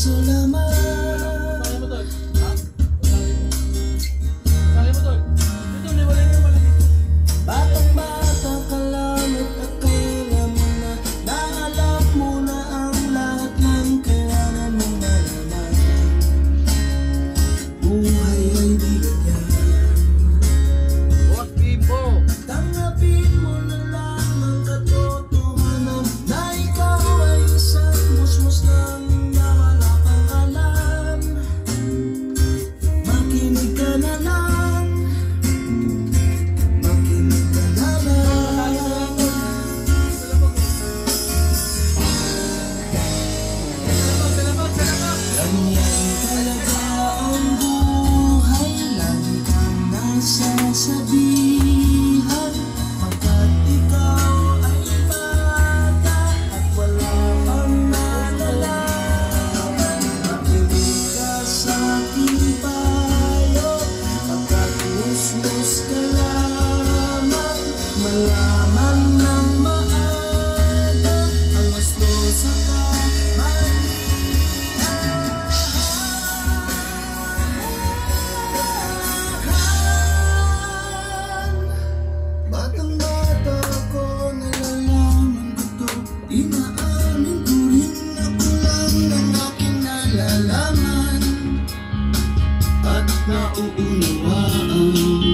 说了吗？Ganyan talaga ang buhay Lagi kang nasasabihan Pagkat ikaw ay bata At wala pang nalalaman Makinig ka sa aking payo Pagkat musmus ka lamang Malaman ng maaga ka uuunawaan